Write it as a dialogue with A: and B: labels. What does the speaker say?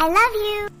A: I love you.